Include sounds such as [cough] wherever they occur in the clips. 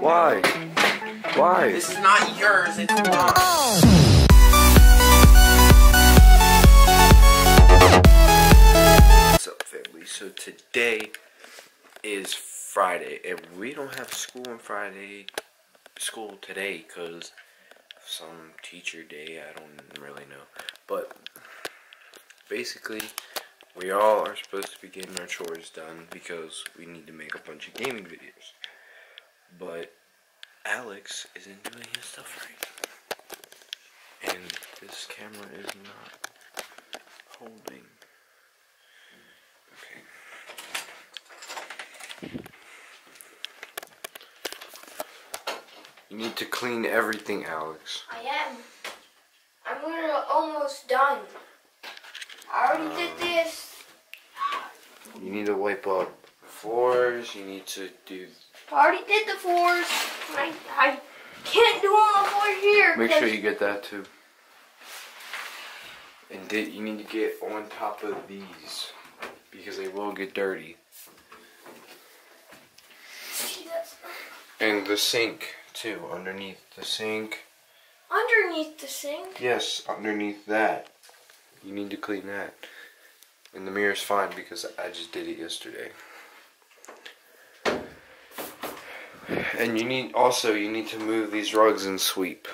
Why? Why? This is not yours, it's mine. What's up, family? So today is Friday, and we don't have school on Friday, school today, because some teacher day. I don't really know, but basically, we all are supposed to be getting our chores done because we need to make a bunch of gaming videos. But Alex isn't doing his stuff right, and this camera is not holding. Okay. You need to clean everything, Alex. I am. I'm almost done. I already did uh. this. You need to wipe up floors. You need to do. I already did the floors. I, I can't do all the floors here. Make sure you get that too. And di- you need to get on top of these because they will get dirty. And the sink too, underneath the sink. underneath the sink. Yes, underneath that. You need to clean that. And the mirror's fine because I just did it yesterday. And you need also you need to move these rugs and sweep.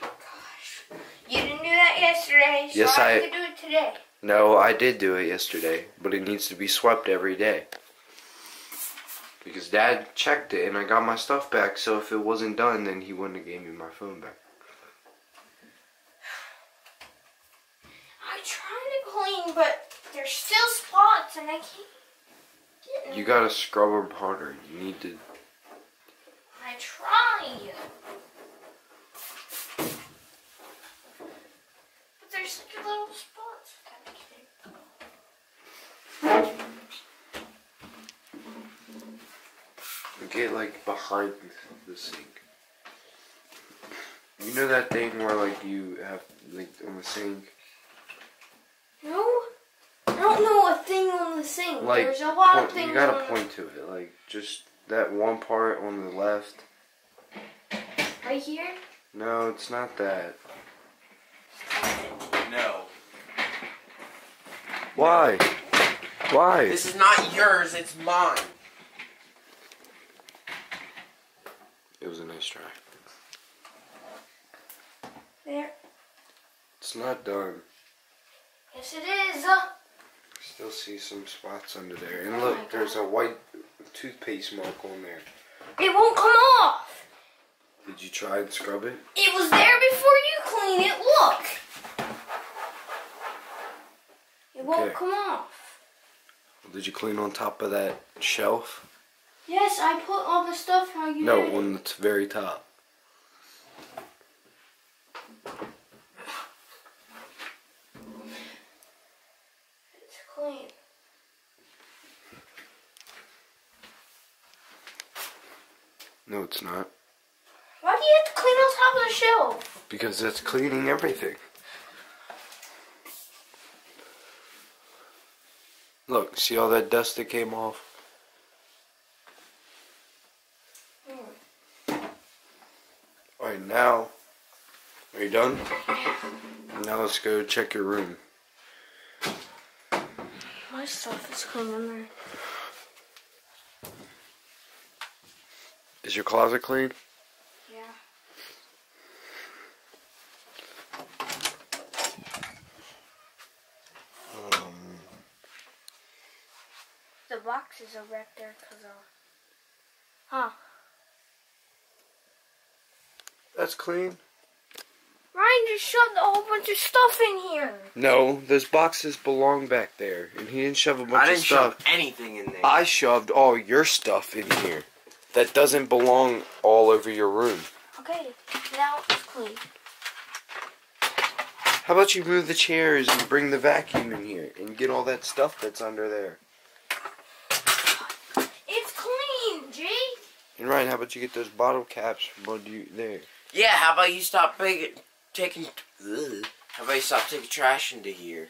Gosh. You didn't do that yesterday, so Yes, I I- have to do it today. No, I did do it yesterday, but it needs to be swept every day. Because Dad checked it and I got my stuff back, so if it wasn't done, then he wouldn't have gave me my phone back. Tried to clean, but there's still spots, and I can't get You gotta scrub them harder. You need to. I try. But there's like a little spots. Get like behind the sink. You know that thing where like you have like on the sink, don't know a thing on the sink. like there's a lot of things. you gotta on point to it, like just that one part on the left. right here. No, it's not that. No. Why? Why? This is not yours, it's mine. It was a nice try. There. It's not done. Yes, it is. Still see some spots under there, and Oh look, there's a white toothpaste mark on there. it won't come off. Did you try and scrub it? It was there before you clean it. Look. It won't Okay. come off. Did you clean on top of that shelf? Yes, I put all the stuff how you No, did. on the very top. It's clean. No, it's not. Why do you have to clean on top of the shelf? Because that's cleaning everything. Look, see all that dust that came off? Alright, now, are you done? Now let's go check your room. My stuff is clean in there. Is your closet clean? Boxes are back there because of. Uh, huh. that's clean. Ryan just shoved a whole bunch of stuff in here. No, those boxes belong back there, and he didn't shove a bunch of stuff. I didn't stuff. shove anything in there. I shoved all your stuff in here. That doesn't belong all over your room. Okay, now it's clean. How about you move the chairs and bring the vacuum in here and get all that stuff that's under there? It's clean, G. And Ryan, how about you get those bottle caps from under you there? yeah, how about you stop big, taking. Ugh. How about you stop taking trash into here?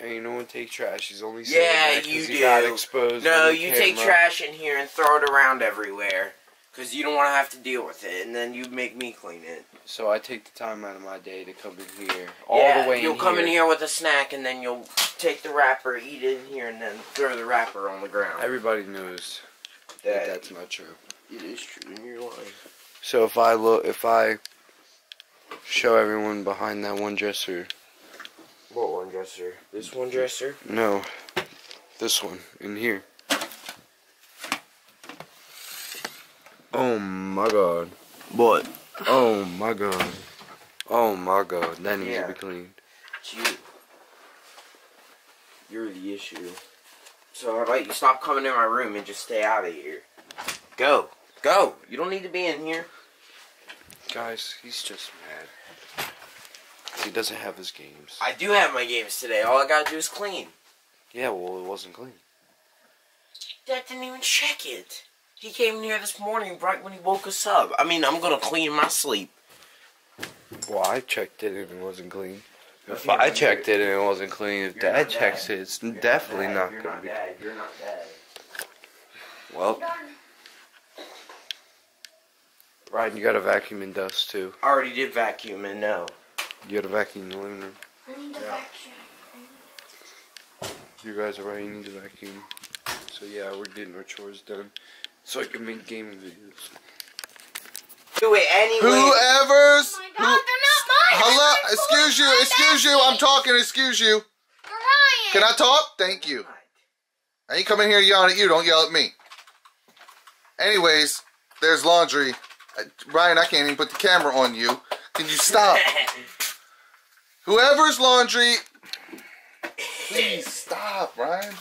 Ain't no one take trash. He's only Yeah, saying that 'cause you do. got exposed. No, you take trash in here and throw it around everywhere. Because you don't want to have to deal with it, and then you make me clean it. So I take the time out of my day to come in here, all yeah, the way you'll come here. in here with a snack, and then you'll take the wrapper, eat it in here, and then throw the wrapper on the ground. Everybody knows that That- that's not true. it is true in your life. So if I look, if I show everyone behind that one dresser, What one dresser? This one dresser? no, this one in here. Oh my god. What? Oh my god. Oh my god. That needs Yeah. to be cleaned. It's you. You're the issue. So I'd like you stop coming in my room and just stay out of here. Go. Go. You don't need to be in here. Guys, he's just mad. He doesn't have his games. I do have my games today. All I gotta do is clean. Yeah, well, it wasn't clean. Dad didn't even check it. He came in here this morning right when he woke us up. I mean, I'm gonna clean my sleep. Well, I checked it and it wasn't clean. If Yeah, I checked it and it wasn't clean, if Dad checks Dad. it, it's definitely not You're gonna be. dad. You're not dad. Well, Done. Ryan, you got to vacuum and dust too. I already did vacuum and no. You got to vacuum the living room. I need the Yeah. vacuum. You guys are right. You need to vacuum. So yeah, we're getting our chores done, so I can make gaming videos. Do it anyway. Whoever's Oh hello, excuse you, excuse you. I'm talking. Excuse you. Can I talk? Thank you. I ain't coming here yelling at you. Don't yell at me. Anyways, there's laundry. Uh, Ryan, I can't even put the camera on you. Can you stop? [laughs] Whoever's laundry. Please [laughs] stop, Ryan.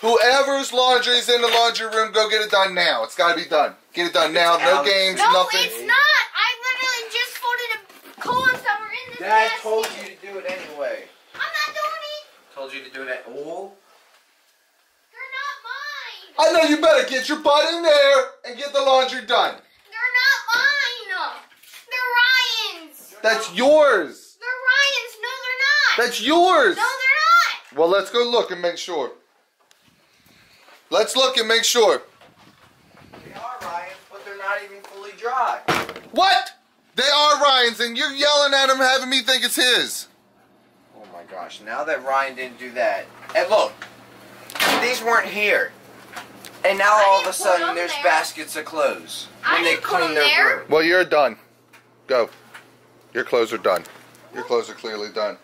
Whoever's laundry is in the laundry room, go get it done now. It's got to be done. Get it done now. No games, No, nothing. it's not. I literally just folded the coins that were in this Dad basket. told you to do it anyway. I'm not doing it. Told you to do it at all. They're not mine. I know you better get your butt in there and get the laundry done. They're not mine. They're Ryan's. That's yours. They're Ryan's. No, they're not. That's yours. no, they're not. Well, let's go look and make sure. Let's look and make sure. They are Ryan, but they're not even fully dry. What? They are Ryan's, and you're yelling at him, having me think it's his. Oh my gosh, now that Ryan didn't do that. And look, these weren't here. And now I all of a sudden there's there. baskets of clothes. I When they clean their there. room. Well, you're done. Go. Your clothes are done. Your clothes are clearly done.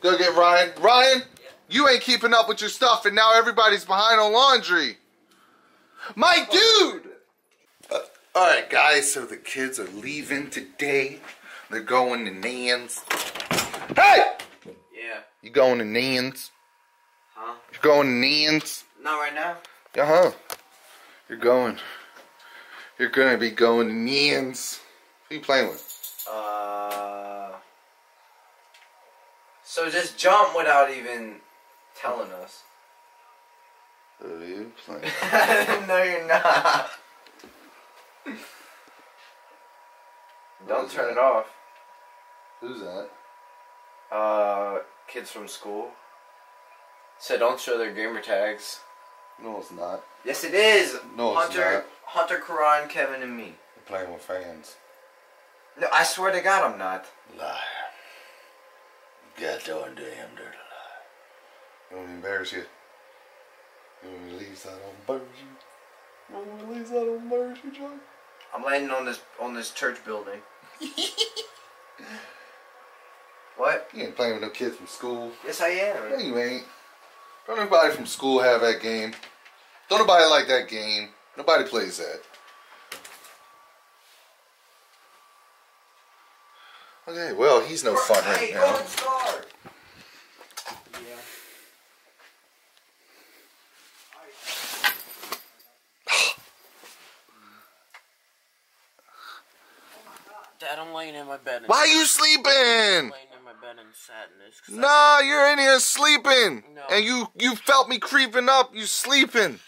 Go get Ryan. Ryan, you ain't keeping up with your stuff, and now everybody's behind on laundry. My dude! Uh, all right, guys, so the kids are leaving today. They're going to Nan's. Hey! Yeah. You going to Nan's? Huh? You going to Nan's? Not right now. Uh huh. You're going. You're gonna be going to Nan's. Who you playing with? Uh. So just jump without even telling us. Who are you [laughs] playing? no, you're not. Don't turn it off. Who's that? Uh, kids from school. So don't show their gamer tags. No, it's not. Yes, it is. No, it's Hunter, not. Hunter, Karan, Kevin, and me. You're playing with fans. No, I swear to God, I'm not. Liar. God darn damn dirty liar. You want me to embarrass you? You want me to leave that on embarrass you? Want me to leave that on embarrass you, John? I'm landing on this on this church building. [laughs] What? You ain't playing with no kids from school. Yes, I am. No, am. you ain't. Don't nobody from school have that game. Don't nobody like that game. Nobody plays that. Okay, well, he's no fun right hey, now. Dad, I'm laying in my bed. Why are you sleeping? laying in my bed in sadness. Nah, you're in here sleeping. No. And you you felt me creeping up. You sleeping.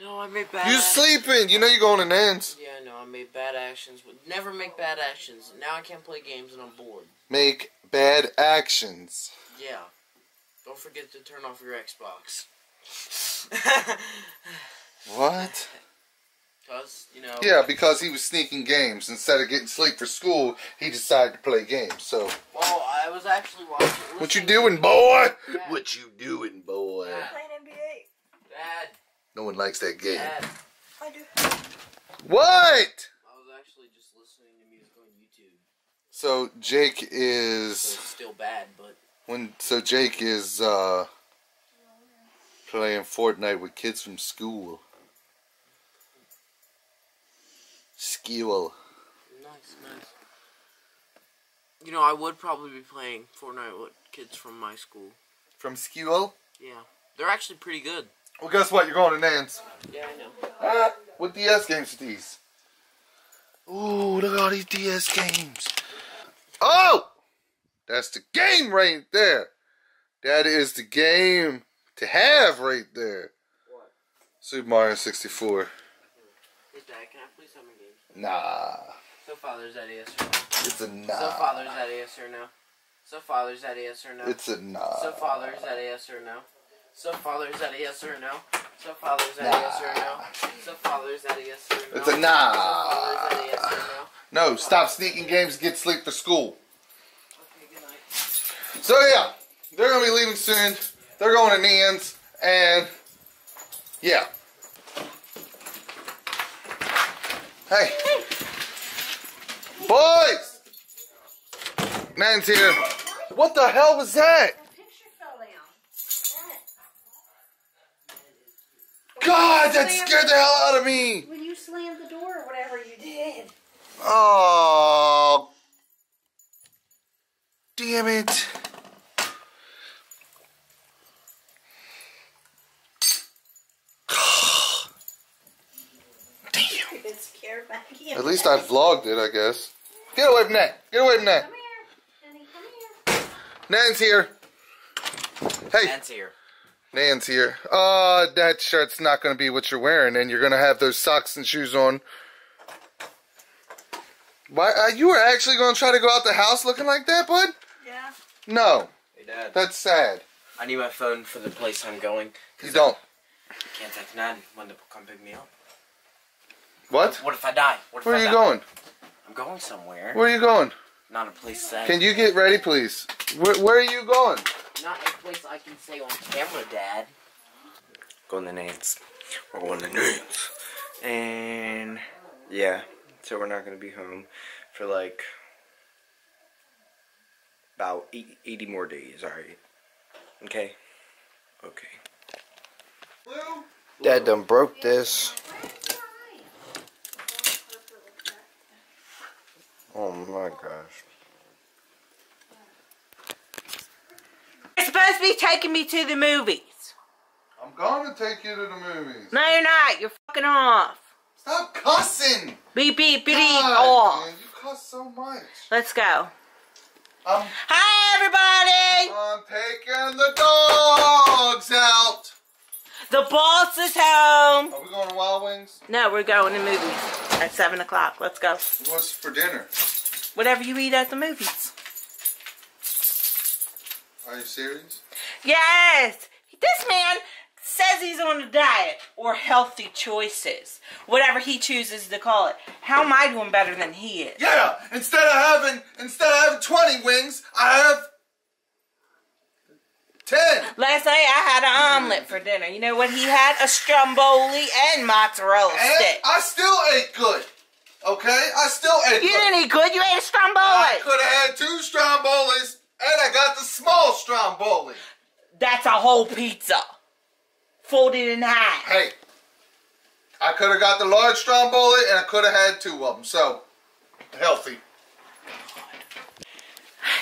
No, I made bad. You sleeping. You know you're going to Nan's. Yeah, no, I made bad actions. But never make bad actions. Now I can't play games and I'm bored. Make bad actions. Yeah. Don't forget to turn off your Xbox. [laughs] What? Cause you know. Yeah, because he was sneaking games. Instead of getting sleep for school, he decided to play games. So, Well, I was actually watching. what you doing, boy? Dad, What you doing, boy? Dad, Playing NBA. Dad, No one likes that game. Dad. I do. What? I was actually just listening to music on YouTube. So Jake So is it's still bad, but when. So Jake is uh playing Fortnite with kids from school. School. nice, nice. You know, I would probably be playing Fortnite with kids from my school. From school? Yeah, they're actually pretty good. Well, guess what? You're going to Nan's. Yeah, I know. Ah, what DS games are these? Ooh, look at all these DS games. Oh! That's the game right there. That is the game to have right there. What? Super Mario 64. Hey, Dad, can I please have my game? Nah. So father's that yes or no. It's a So nah. far, there's that yes or no. So father's that yes or no. It's a nah. So far, there's that yes or no. So father's that yes or no. So far, there's that yes or no. So father's that yes or no. It's a nah. So far, there's that yes or no. No, stop sneaking games. Get sleep for school. Okay, good night. So yeah, they're gonna be leaving soon. They're going to Nan's, and yeah. Hey, boys, Nan's here. What the hell was that? The picture fell down. God, that scared the hell out of me. When you slammed the door or whatever you did. Oh, damn it. Damn. You've been scared Maggie. At least I vlogged it, I guess. Get away from that. Get away from that. Come here. Come here. Nan's here. Hey, Dad's here. Nan's here. Uh, that shirt's not going to be what you're wearing, and you're going to have those socks and shoes on. Why? Uh, you were actually going to try to go out the house looking like that, bud? Yeah. No, Hey, Dad. that's sad. I need my phone for the place I'm going. You don't. I can't text Nan when to come pick me up. What? What if I die? What if Where I are you die? going? I'm going somewhere. Where are you going? Not a place say. Can you get ready, please? Where, where are you going? Not a place I can say on camera, Dad. Going to Nan's. We're going to Nan's. And yeah, so we're not gonna be home for like about 80 more days. All right. Okay. Okay. Dad done broke this. Oh my gosh. You're supposed to be taking me to the movies. I'm going to take you to the movies. No, you're not. You're fucking off. Stop cussing. Beep, beep, beep, off. man, you cuss so much. Let's go. I'm, Hi, everybody. I'm taking the dogs out. The boss is home. Are we going to Wild Wings? No, we're going to movies at 7 o'clock. Let's go. What's for dinner? Whatever you eat at the movies. Are you serious? Yes. This man says he's on a diet or healthy choices. Whatever he chooses to call it. How am I doing better than he is? Yeah. Instead of having instead of having 20 wings, I have 10. Last night I had an omelet for dinner. You know what he had? A stromboli and mozzarella And stick. I still ate good. Okay? I still ate You didn't eat good. You ate a stromboli. I could have had two strombolis and I got the small stromboli. That's a whole pizza. Folded in half. Hey, I could have got the large stromboli and I could have had two of them. So, healthy.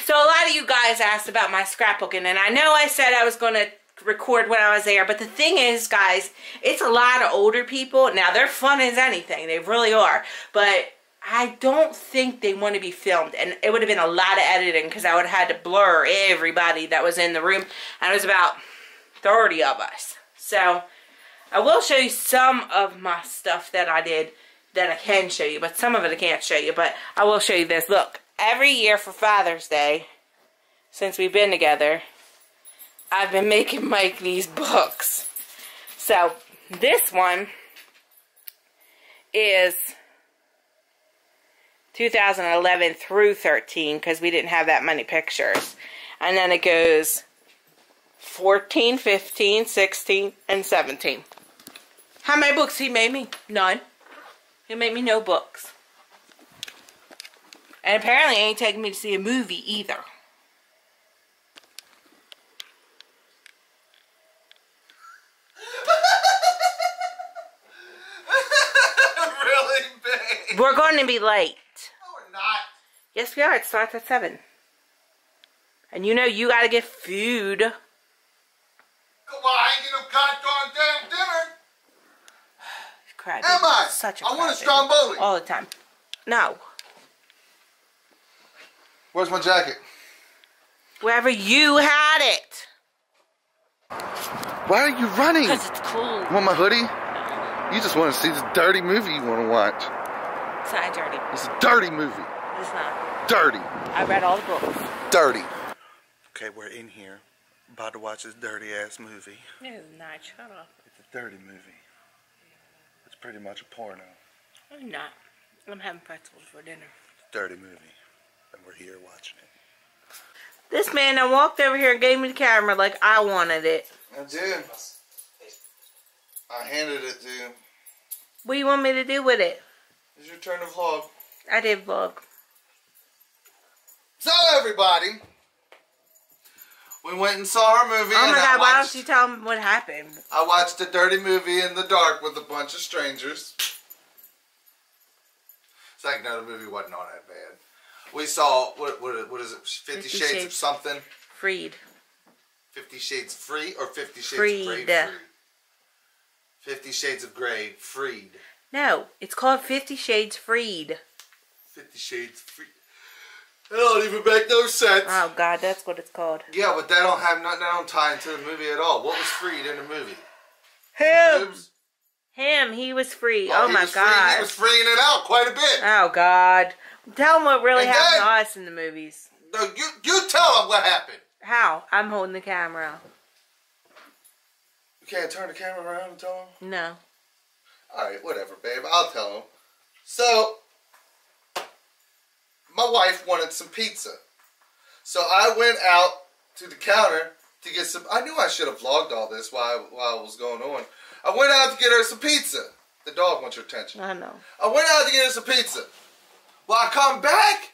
So a lot of you guys asked about my scrapbooking, and I know I said I was going to record when I was there, but the thing is, guys, it's a lot of older people. Now they're fun as anything, they really are, but I don't think they want to be filmed, and it would have been a lot of editing because I would have had to blur everybody that was in the room, and it was about 30 of us. So I will show you some of my stuff that I did that I can show you, but some of it I can't show you, but I will show you this. Look, every year for Father's Day, since we've been together, I've been making Mike these books. So this one is 2011 through 13 because we didn't have that many pictures. And then it goes 14, 15, 16, and 17. How many books he made me? None. He made me no books. And apparently he ain't taking me to see a movie either. really big. We're going to be late. No, we're not. Yes, we are. It starts at 7. And you know you gotta get food. Come on, I ain't getting no goddamn damn dinner. Am I? Such a I want a stromboli. All the time. No. Where's my jacket? Wherever you had it. Why are you running? Because it's cool. Want my hoodie? You just want to see this dirty movie you want to watch. It's not dirty. It's a dirty movie. It's not. Dirty. I read all the books. Dirty. Okay, we're in here. About to watch this dirty ass movie. No, not. Shut up. It's a dirty movie. It's pretty much a porno. I'm not. I'm having pretzels for dinner. Dirty movie. And we're here watching it. This man I walked over here and gave me the camera like I wanted it. I did. I handed it to you. What do you want me to do with it? It's your turn to vlog. I did vlog. So everybody, we went and saw our movie. Oh my god, why don't you tell them what happened? I watched a dirty movie in the dark with a bunch of strangers. It's like no, the movie wasn't all that bad. We saw what what, what is it? Fifty Shades, of something. Freed. Fifty Shades Free or Fifty Shades Freed. of Grey Free. Fifty Shades of Grey Freed. No, it's called Fifty Shades Freed. Fifty Shades Freed. That don't even make no sense. Oh god, that's what it's called. Yeah, but that don't have nothing. That don't tie into the movie at all. What was freed in the movie? Him! Him, he was free. Oh, oh my was free- god. he was freeing it out quite a bit. Oh god. Tell him what really And happened then- to us in the movies. No, you you tell him what happened. How? I'm holding the camera. You can't turn the camera around and tell him. No. All right, whatever, babe. I'll tell him. So, my wife wanted some pizza, so I went out to the counter to get some. I knew I should have vlogged all this while while it was going on. I went out to get her some pizza. The dog wants your attention. I know. I went out to get her some pizza. Well, I come back.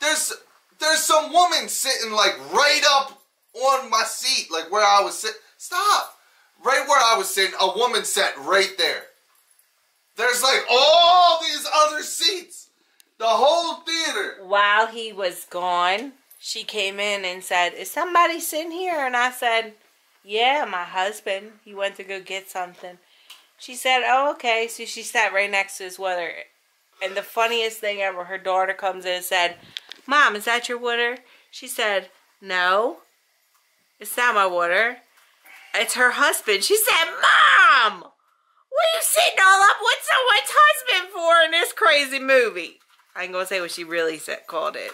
There's there's some woman sitting like right up on my seat, like where I was sitting. Stop. Right where I was sitting, a woman sat right there. There's like all these other seats. The whole theater. While he was gone, she came in and said, Is somebody sitting here? And I said, Yeah, my husband. He went to go get something. She said, Oh, okay. So she sat right next to his water. And the funniest thing ever, her daughter comes in and said, Mom, is that your water? She said, No, it's not my water. It's her husband. She said, Mom, what are you sitting all up with someone's husband for in this crazy movie? I ain't gonna say what she really said, called it.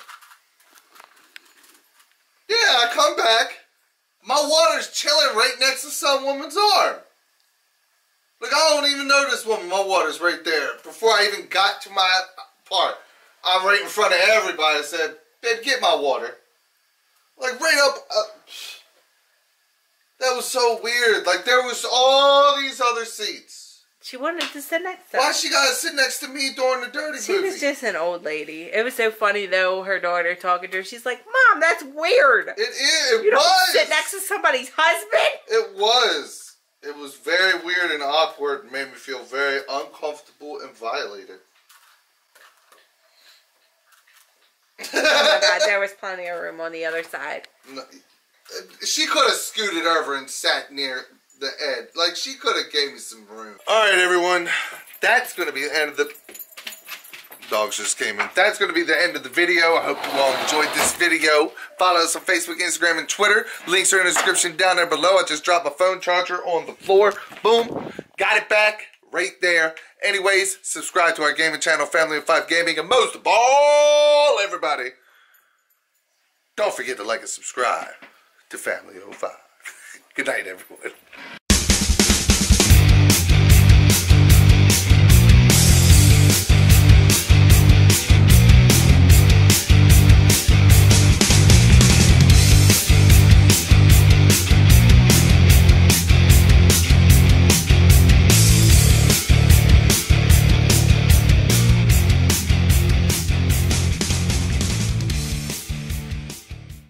Yeah, I come back. My water's chilling right next to some woman's arm. Look, I don't even know this woman. My water's right there. Before I even got to my part, I'm right in front of everybody. I said, "Babe, get my water." Like right up. Uh, that was so weird. Like there was all these other seats. She wanted to sit next to Why she gotta sit next to me during the dirty She movie? was just an old lady. It was so funny though, her daughter talking to her. She's like, Mom, that's weird. it is. It You don't was. sit next to somebody's husband. It was. It was very weird and awkward and made me feel very uncomfortable and violated. Oh my god, [laughs] there was plenty of room on the other side. No, she could have scooted over and sat near the edge. Like she could have gave me some room. All right, everyone. That's going to be the end of the. Dogs just came in. That's going to be the end of the video. I hope you all enjoyed this video. Follow us on Facebook, Instagram, and Twitter. Links are in the description down there below. I just dropped my phone charger on the floor. Boom. Got it back right there. Anyways, subscribe to our gaming channel, Family of Five Gaming, and most of all, everybody, don't forget to like and subscribe. To Family 05. [laughs] Good night, everyone.